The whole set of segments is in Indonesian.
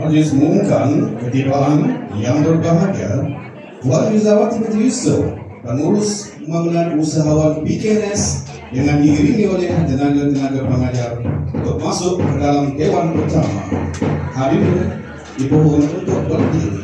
Mengumumkan ketibaan yang berbahagia Tuan Yuzawati Peti Yusof pengurus pembangunan usahawan PKNS dengan diiringi oleh tenaga-tenaga pengajar untuk masuk ke dalam Dewan Pertama. Hadir dipohon untuk berdiri.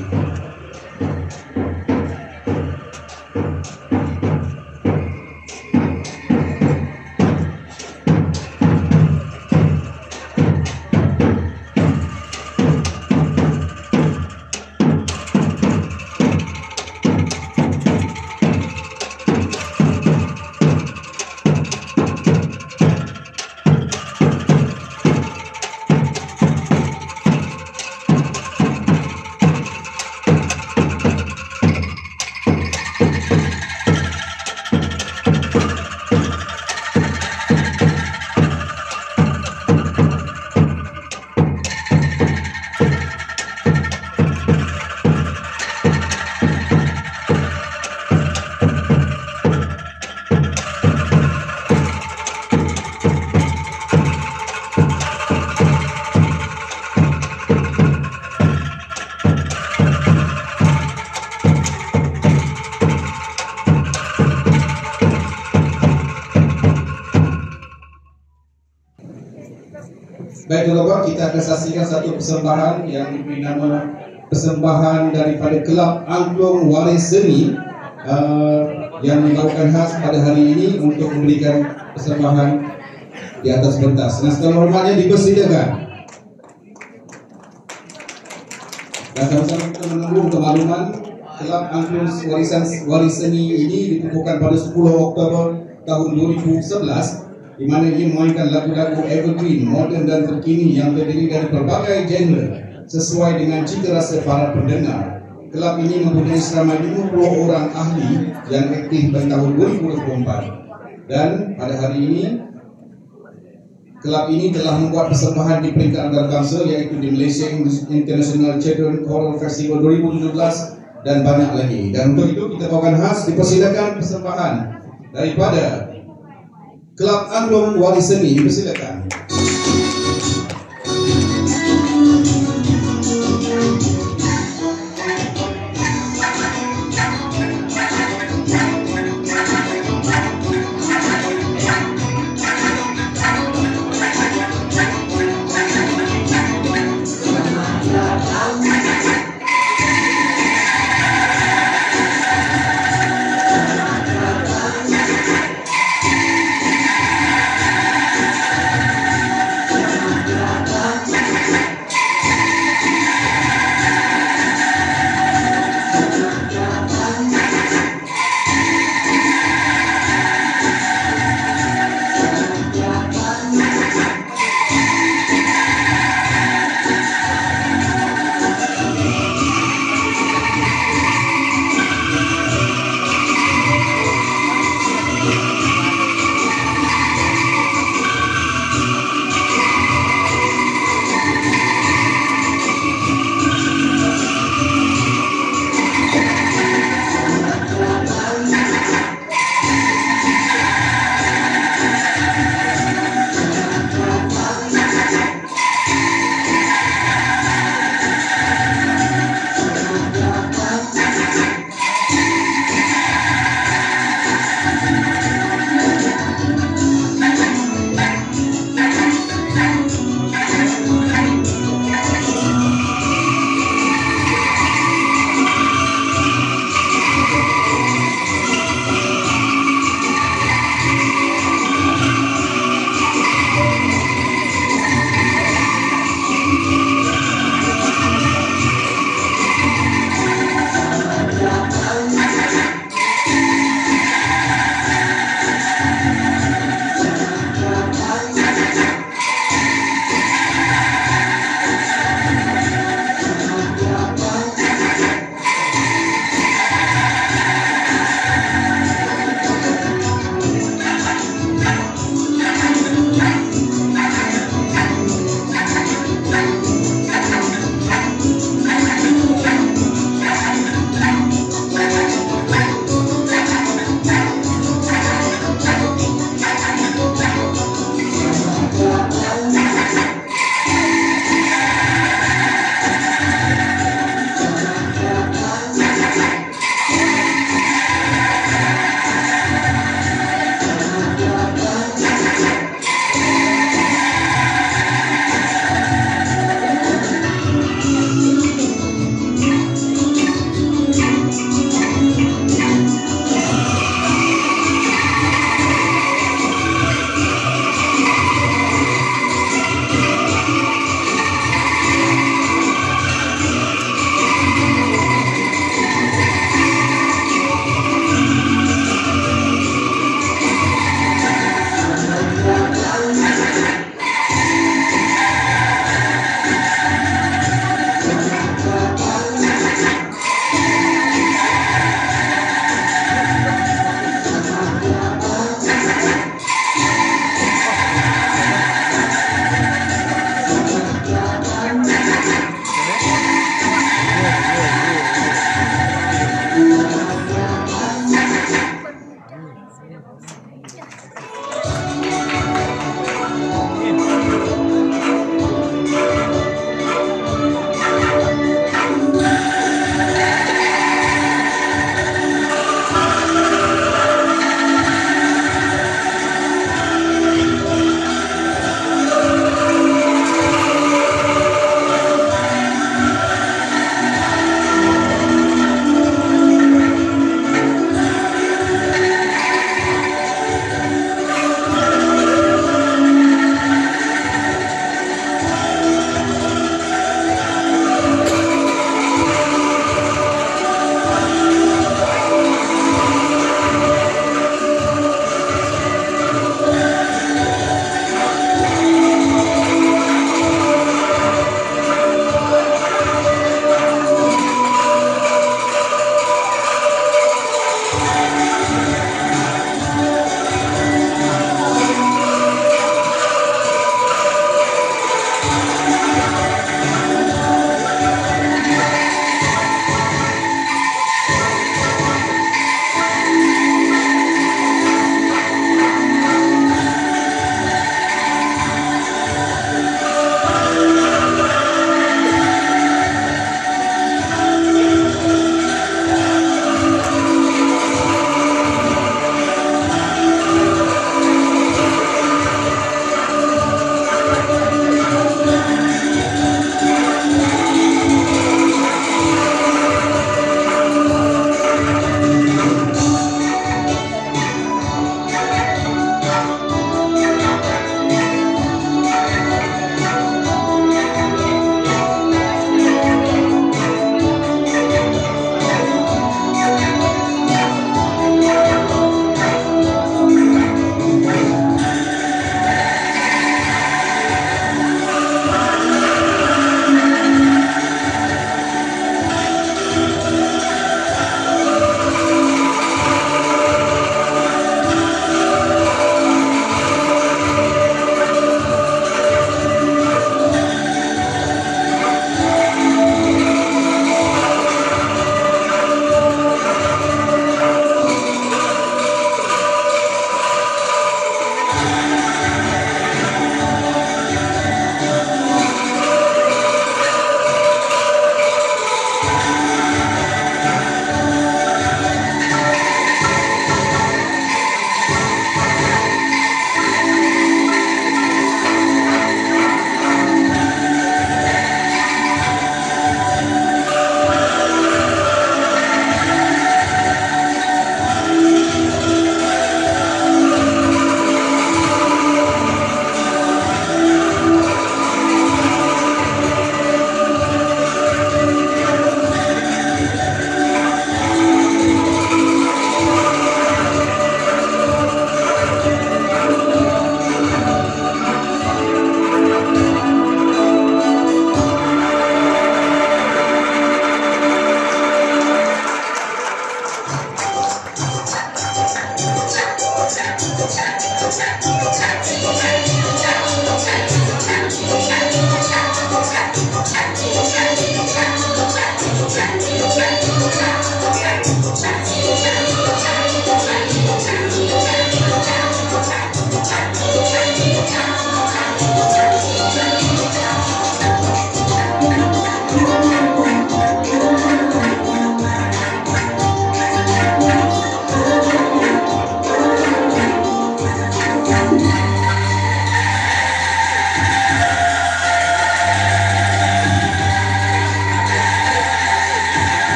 Akan saksikan satu persembahan yang diberi nama persembahan daripada Kelab Angklung Waris Seni uh, yang dibawakan khas pada hari ini untuk memberikan persembahan di atas pentas. Nah, setelah hormatnya dipersilakan. Dan sama-sama kita menunggu untuk makluman Kelab Angklung Warisan Waris Seni ini dikukuhkan pada 10 Oktober tahun 2011 di mana ia memainkan lagu-lagu evergreen, modern dan terkini yang terdiri dari berbagai genre sesuai dengan cita rasa para pendengar. Kelab ini mempunyai selama 50 orang ahli yang aktif pada tahun 2024. Dan pada hari ini, kelab ini telah membuat persembahan di peringkat antarabangsa yaitu di Malaysia International Children Choral Festival 2017 dan banyak lagi. Dan untuk itu kita bawakan khas dipersilakan persembahan daripada Kelab Wali Seni, dipersilakan.